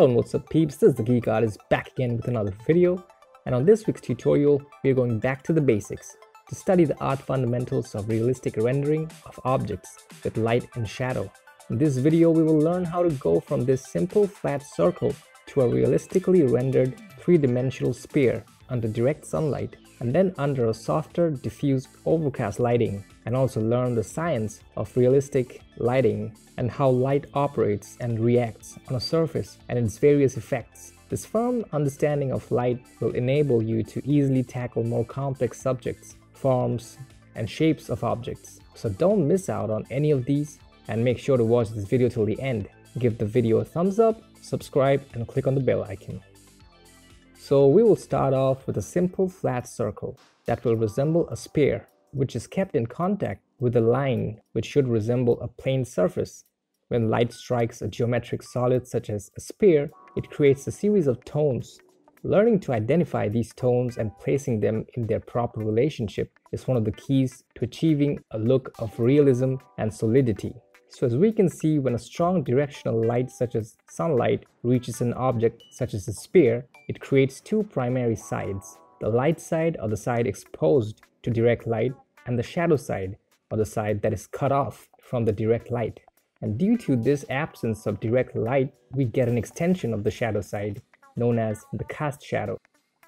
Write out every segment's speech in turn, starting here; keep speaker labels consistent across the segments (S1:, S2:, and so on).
S1: Hello what's up peeps, this is the Geek Artist back again with another video and on this week's tutorial we are going back to the basics to study the art fundamentals of realistic rendering of objects with light and shadow. In this video we will learn how to go from this simple flat circle to a realistically rendered three-dimensional sphere under direct sunlight and then under a softer diffused overcast lighting and also learn the science of realistic lighting and how light operates and reacts on a surface and its various effects. This firm understanding of light will enable you to easily tackle more complex subjects, forms, and shapes of objects. So don't miss out on any of these and make sure to watch this video till the end. Give the video a thumbs up, subscribe, and click on the bell icon. So we will start off with a simple flat circle that will resemble a sphere, which is kept in contact with a line which should resemble a plane surface when light strikes a geometric solid such as a sphere, it creates a series of tones. Learning to identify these tones and placing them in their proper relationship is one of the keys to achieving a look of realism and solidity. So as we can see, when a strong directional light such as sunlight reaches an object such as a sphere, it creates two primary sides, the light side or the side exposed to direct light and the shadow side or the side that is cut off from the direct light. And due to this absence of direct light, we get an extension of the shadow side, known as the cast shadow.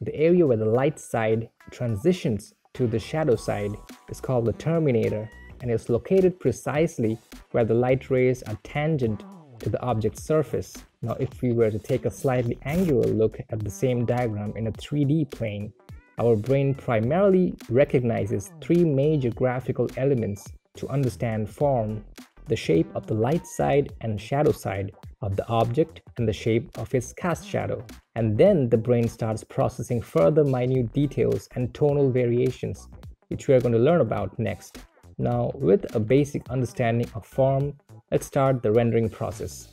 S1: The area where the light side transitions to the shadow side is called the terminator and is located precisely where the light rays are tangent to the object's surface. Now if we were to take a slightly angular look at the same diagram in a 3D plane, our brain primarily recognizes three major graphical elements to understand form, the shape of the light side and shadow side of the object and the shape of its cast shadow. And then the brain starts processing further minute details and tonal variations, which we are going to learn about next. Now, with a basic understanding of form, let's start the rendering process.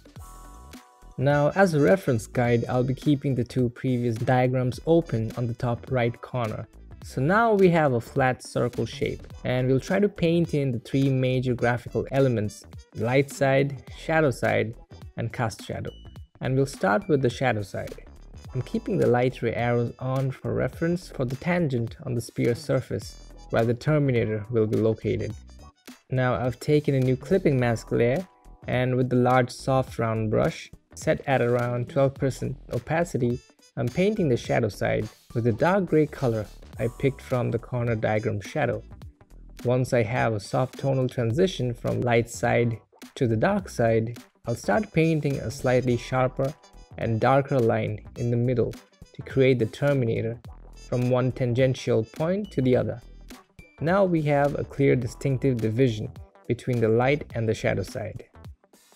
S1: Now, as a reference guide, I'll be keeping the two previous diagrams open on the top right corner. So now we have a flat circle shape and we'll try to paint in the three major graphical elements, light side, shadow side, and cast shadow. And we'll start with the shadow side. I'm keeping the light ray arrows on for reference for the tangent on the sphere surface where the terminator will be located. Now I've taken a new clipping mask layer and with the large soft round brush set at around 12% opacity, I'm painting the shadow side with a dark gray color I picked from the corner diagram shadow. Once I have a soft tonal transition from light side to the dark side, I'll start painting a slightly sharper and darker line in the middle to create the terminator from one tangential point to the other. Now we have a clear distinctive division between the light and the shadow side.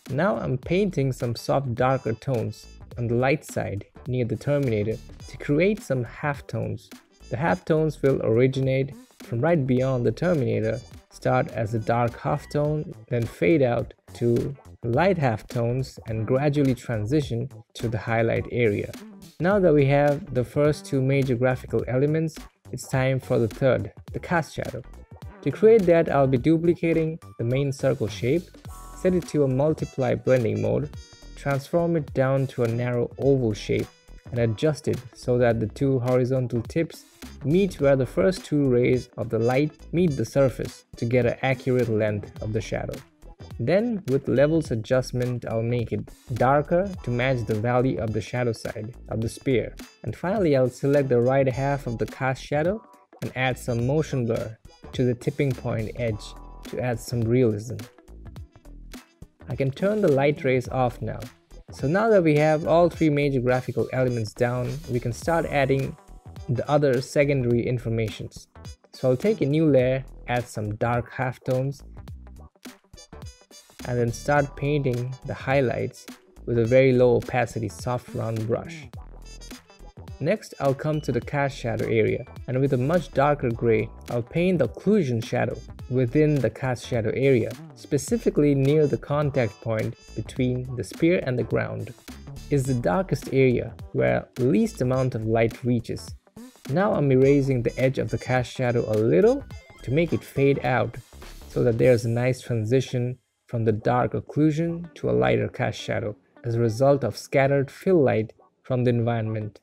S1: Now I'm painting some soft darker tones on the light side near the terminator to create some halftones the halftones will originate from right beyond the terminator, start as a dark halftone, then fade out to light halftones and gradually transition to the highlight area. Now that we have the first two major graphical elements, it's time for the third, the cast shadow. To create that, I'll be duplicating the main circle shape, set it to a multiply blending mode, transform it down to a narrow oval shape, and adjust it so that the two horizontal tips meet where the first two rays of the light meet the surface to get an accurate length of the shadow. Then with levels adjustment I'll make it darker to match the value of the shadow side of the sphere. And finally I'll select the right half of the cast shadow and add some motion blur to the tipping point edge to add some realism. I can turn the light rays off now. So now that we have all three major graphical elements down, we can start adding the other secondary informations. So I'll take a new layer, add some dark halftones, and then start painting the highlights with a very low opacity soft round brush. Next, I'll come to the cast shadow area, and with a much darker gray, I'll paint the occlusion shadow within the cast shadow area, specifically near the contact point between the sphere and the ground. Is the darkest area where least amount of light reaches now I'm erasing the edge of the cast shadow a little to make it fade out so that there's a nice transition from the dark occlusion to a lighter cast shadow as a result of scattered fill light from the environment.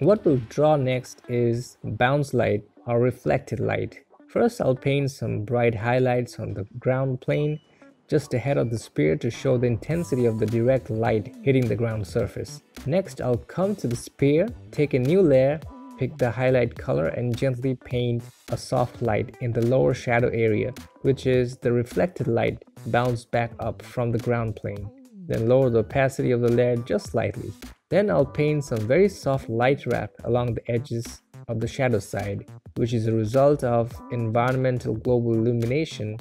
S1: What we'll draw next is bounce light or reflected light. First I'll paint some bright highlights on the ground plane just ahead of the sphere to show the intensity of the direct light hitting the ground surface. Next I'll come to the sphere, take a new layer, pick the highlight color and gently paint a soft light in the lower shadow area, which is the reflected light bounced back up from the ground plane. Then lower the opacity of the layer just slightly. Then I'll paint some very soft light wrap along the edges of the shadow side, which is a result of environmental global illumination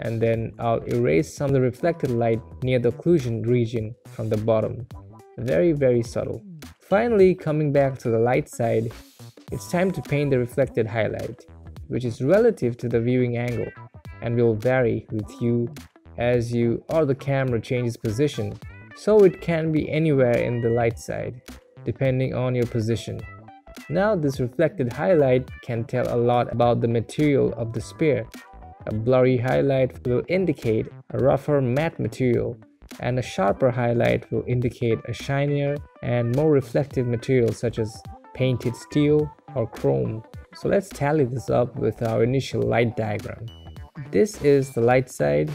S1: and then I'll erase some of the reflected light near the occlusion region from the bottom. Very very subtle. Finally coming back to the light side, it's time to paint the reflected highlight, which is relative to the viewing angle and will vary with you as you or the camera changes position so it can be anywhere in the light side depending on your position. Now this reflected highlight can tell a lot about the material of the sphere a blurry highlight will indicate a rougher matte material, and a sharper highlight will indicate a shinier and more reflective material such as painted steel or chrome. So let's tally this up with our initial light diagram. This is the light side,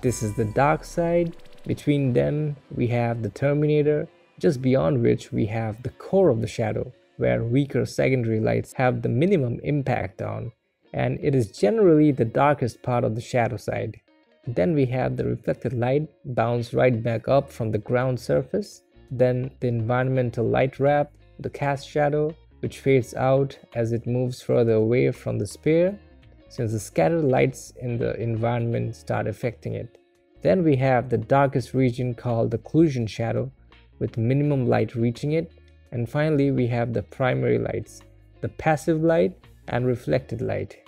S1: this is the dark side. Between them we have the terminator, just beyond which we have the core of the shadow, where weaker secondary lights have the minimum impact on and it is generally the darkest part of the shadow side. Then we have the reflected light bounce right back up from the ground surface, then the environmental light wrap, the cast shadow, which fades out as it moves further away from the sphere, since the scattered lights in the environment start affecting it. Then we have the darkest region called the occlusion shadow, with minimum light reaching it, and finally we have the primary lights, the passive light and reflected light.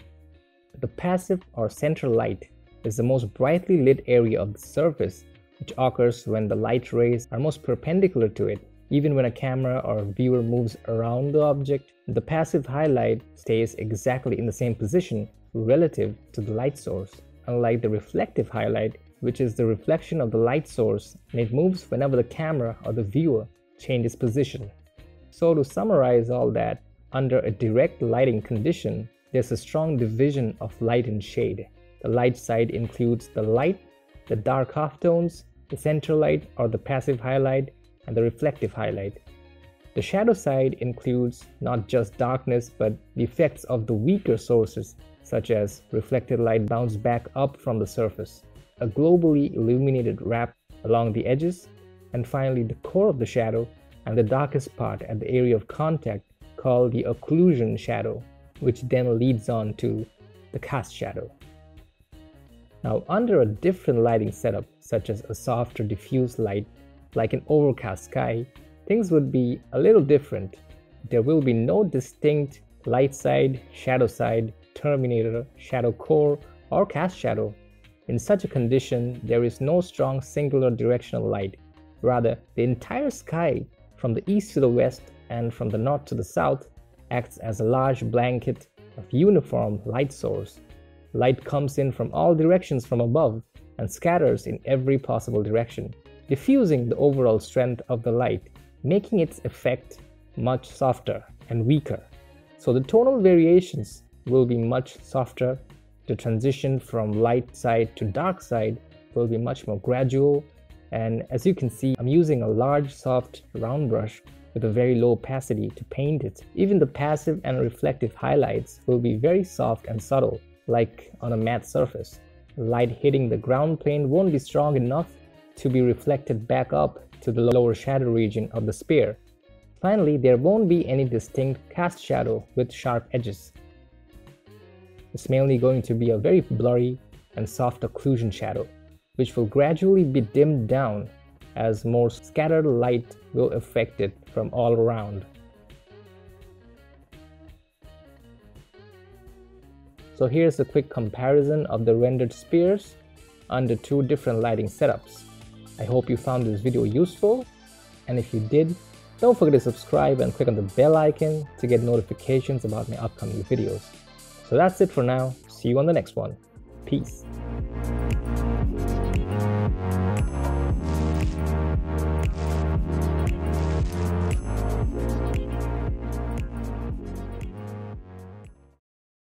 S1: The passive or central light is the most brightly lit area of the surface which occurs when the light rays are most perpendicular to it. Even when a camera or viewer moves around the object, the passive highlight stays exactly in the same position relative to the light source, unlike the reflective highlight which is the reflection of the light source and it moves whenever the camera or the viewer changes position. So to summarize all that, under a direct lighting condition, there's a strong division of light and shade. The light side includes the light, the dark halftones, the central light or the passive highlight, and the reflective highlight. The shadow side includes not just darkness but the effects of the weaker sources such as reflected light bounced back up from the surface, a globally illuminated wrap along the edges, and finally the core of the shadow and the darkest part at the area of contact called the occlusion shadow, which then leads on to the cast shadow. Now under a different lighting setup, such as a softer diffuse light like an overcast sky, things would be a little different. There will be no distinct light side, shadow side, terminator, shadow core, or cast shadow. In such a condition, there is no strong singular directional light. Rather, the entire sky, from the east to the west, and from the north to the south acts as a large blanket of uniform light source. Light comes in from all directions from above and scatters in every possible direction, diffusing the overall strength of the light, making its effect much softer and weaker. So the tonal variations will be much softer. The transition from light side to dark side will be much more gradual. And as you can see, I'm using a large soft round brush with a very low opacity to paint it. Even the passive and reflective highlights will be very soft and subtle, like on a matte surface. Light hitting the ground plane won't be strong enough to be reflected back up to the lower shadow region of the sphere. Finally, there won't be any distinct cast shadow with sharp edges. It's mainly going to be a very blurry and soft occlusion shadow, which will gradually be dimmed down as more scattered light will affect it from all around. So here's a quick comparison of the rendered spheres under two different lighting setups. I hope you found this video useful and if you did, don't forget to subscribe and click on the bell icon to get notifications about my upcoming videos. So that's it for now, see you on the next one. Peace.